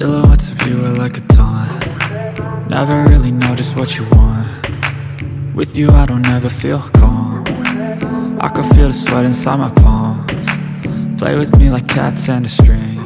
Silhouettes of you are like a taunt. Never really know just what you want. With you I don't ever feel calm. I can feel the sweat inside my palms. Play with me like cats and a string.